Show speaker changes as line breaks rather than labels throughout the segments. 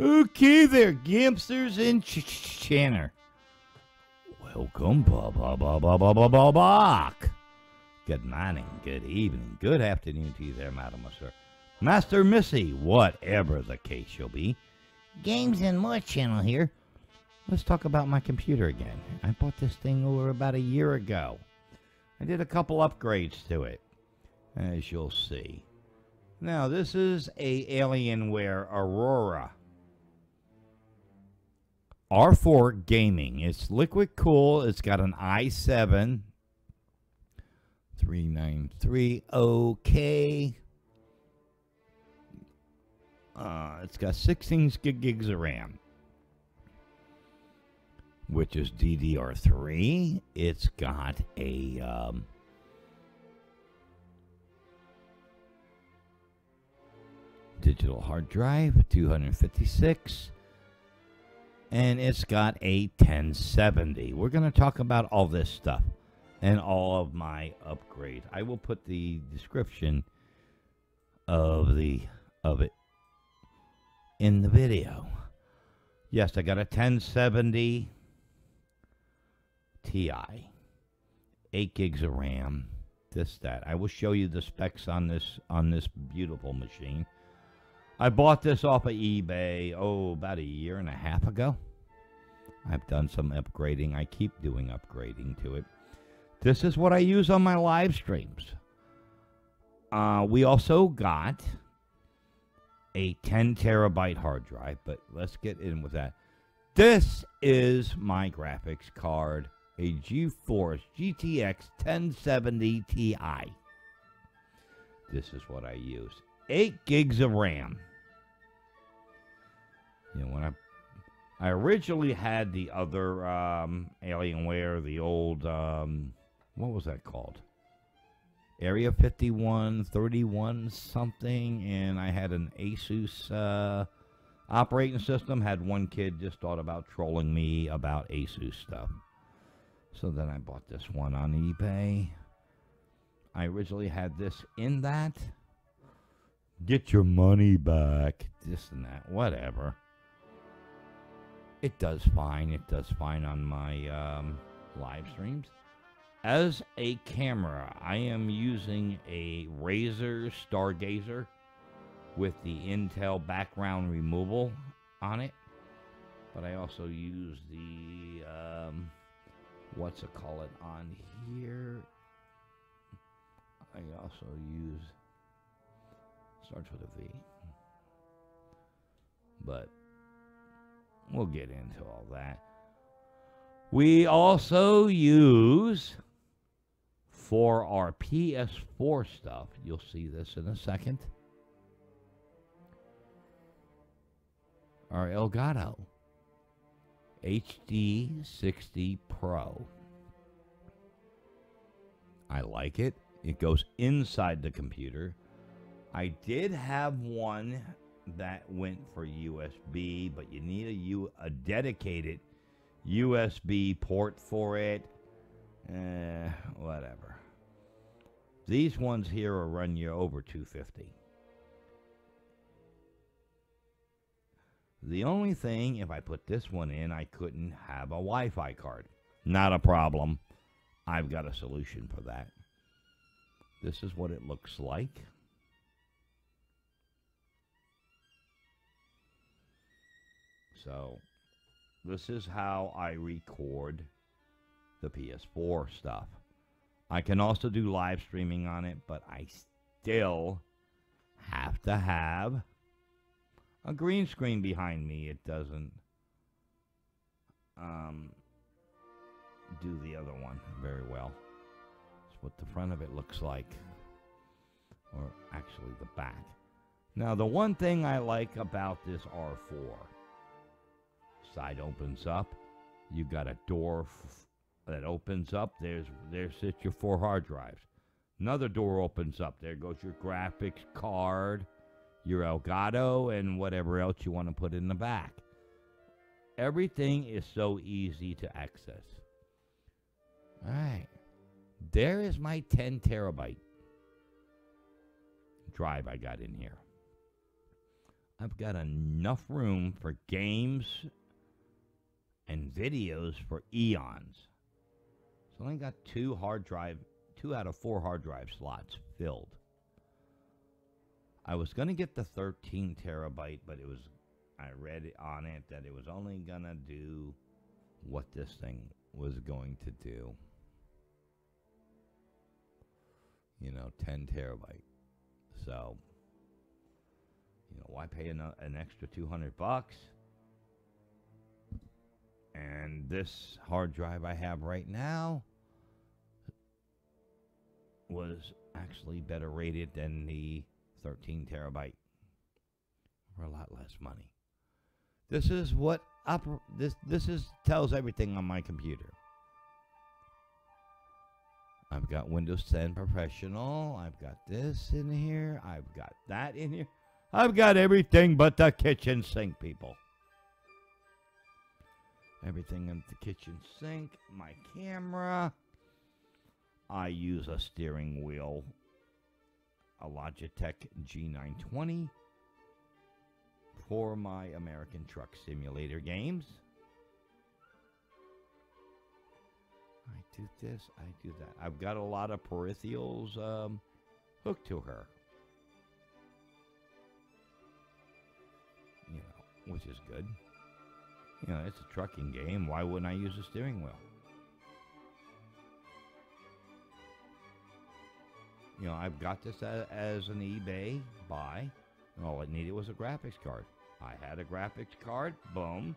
Okay there, Gimpsters and ch- ch- Channer. Welcome, ba ba ba ba ba ba ba back. Good morning, good evening, good afternoon to you there, madam sir. Master Missy, whatever the case shall be. Games and More channel here. Let's talk about my computer again. I bought this thing over about a year ago. I did a couple upgrades to it, as you'll see. Now, this is a Alienware Aurora. R4 Gaming. It's liquid cool. It's got an i7 393 OK. Uh, it's got 16 gig gigs of RAM, which is DDR3. It's got a um, digital hard drive, 256, and it's got a 1070. We're going to talk about all this stuff and all of my upgrades. I will put the description of the of it in the video. Yes, I got a 1070 Ti, 8 gigs of RAM, this that. I will show you the specs on this on this beautiful machine. I bought this off of eBay, oh, about a year and a half ago. I've done some upgrading. I keep doing upgrading to it. This is what I use on my live streams. Uh, we also got a 10 terabyte hard drive, but let's get in with that. This is my graphics card, a GeForce GTX 1070 Ti. This is what I use. 8 gigs of RAM. You know, when I I originally had the other um, Alienware, the old um, what was that called? Area 51, 31 something, and I had an Asus uh, operating system. Had one kid just thought about trolling me about Asus stuff. So then I bought this one on eBay. I originally had this in that. Get your money back. This and that. Whatever. It does fine. It does fine on my um, live streams. As a camera, I am using a Razer Stargazer with the Intel background removal on it. But I also use the, um, what's it call it on here? I also use, starts with a V. But we'll get into all that. We also use for our PS4 stuff. You'll see this in a second. Our Elgato HD 60 Pro. I like it. It goes inside the computer. I did have one that went for USB, but you need a, U, a dedicated USB port for it. Eh, whatever. These ones here will run you over 250. The only thing, if I put this one in, I couldn't have a Wi Fi card. Not a problem. I've got a solution for that. This is what it looks like. So, this is how I record the PS4 stuff. I can also do live streaming on it, but I still have to have a green screen behind me. It doesn't um, do the other one very well. It's what the front of it looks like, or actually the back. Now, the one thing I like about this R4 side opens up. You got a door f- that opens up. There's there sits your four hard drives. Another door opens up. There goes your graphics card, your Elgato, and whatever else you want to put in the back. Everything is so easy to access. All right. There is my 10 terabyte drive I got in here. I've got enough room for games and videos for eons. So I only got two hard drive, two out of four hard drive slots filled. I was going to get the 13 terabyte, but it was, I read on it that it was only going to do what this thing was going to do. You know, 10 terabyte. So, you know, why pay an, an extra 200 bucks? And this hard drive I have right now was actually better rated than the 13 terabyte for a lot less money. This is what oper- this this is tells everything on my computer. I've got Windows 10 Professional. I've got this in here. I've got that in here. I've got everything but the kitchen sink, people. Everything in the kitchen sink, my camera. I use a steering wheel, a Logitech G920 for my American Truck Simulator games. I do this, I do that. I've got a lot of peripherals um, hooked to her. You know, which is good. You know, it's a trucking game. Why wouldn't I use a steering wheel? You know, I've got this as, an eBay buy, and all it needed was a graphics card. I had a graphics card, boom.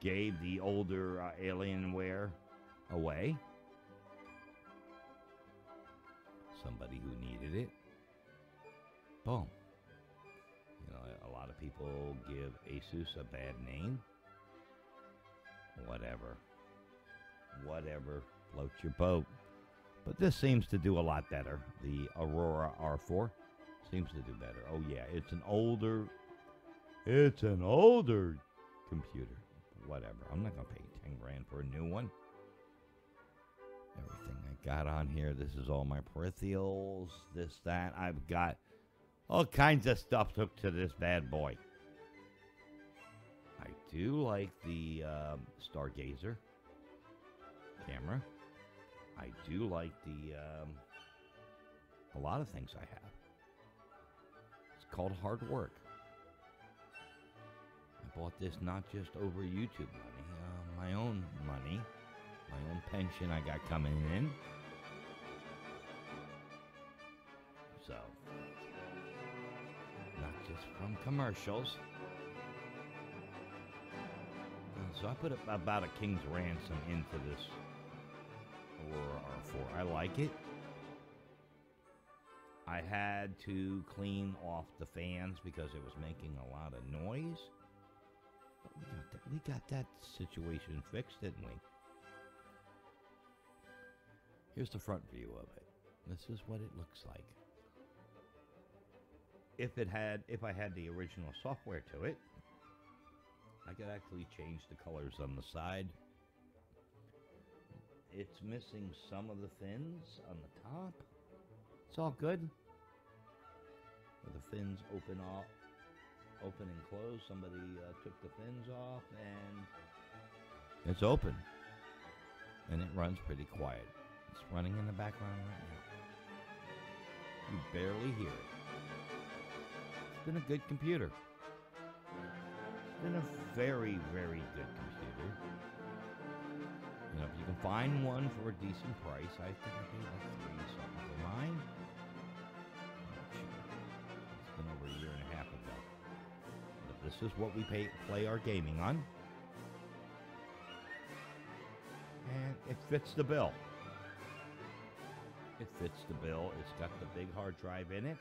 Gave the older uh, Alienware away. Somebody who needed it. Boom. You know, a lot of people give Asus a bad name. Whatever. Whatever floats your boat. But this seems to do a lot better. The Aurora R4 seems to do better. Oh yeah, it's an older it's an older computer. Whatever. I'm not to pay 10 grand for a new one. Everything I got on here. This is all my peripherals. This, that. I've got all kinds of stuff hooked to this bad boy. I do like the um, Stargazer camera. I do like the um, a lot of things I have. It's called hard work I bought this not just over YouTube money, uh, my own money, my own pension I got coming in. So, not just from commercials. So I put about a king's ransom into this Aurora R4. I like it. I had to clean off the fans because it was making a lot of noise we got that, we got that situation fixed, didn't we? Here's the front view of it. This is what it looks like. If it had, if I had the original software to it, I could actually change the colors on the side. It's missing some of the fins on the top. It's all good. the fins open up, open and close. Somebody uh, took the fins off, and it's open. And it runs pretty quiet. It's running in the background right now. You barely hear it. It's been a good computer. Been a very, very good computer. You know, if you can find one for a decent price, I think I paid like three something for mine. It's been over a year and a half ago. But this is what we pay, play our gaming on. And it fits the bill. It fits the bill. It's got the big hard drive in it.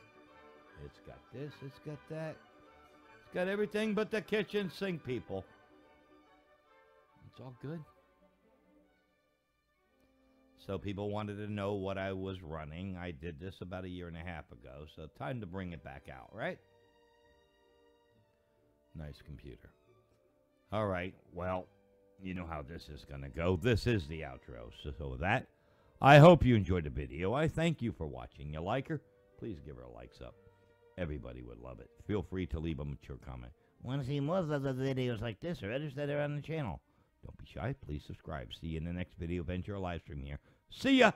It's got this. It's got that. Got everything but the kitchen sink, people. It's all good. So people wanted to know what I was running. I did this about a year and a half ago, so time to bring it back out, right? Nice computer. All right. Well, you know how this is going to go. This is the outro. So, so, with that, I hope you enjoyed the video. I thank you for watching. You like her? Please give her a likes up. Everybody would love it. Feel free to leave a mature comment. Want to see more videos like this or others that are on the channel? Don't be shy. Please subscribe. See you in the next video, Venture live stream here. See ya!